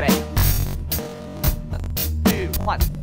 Three, two, one.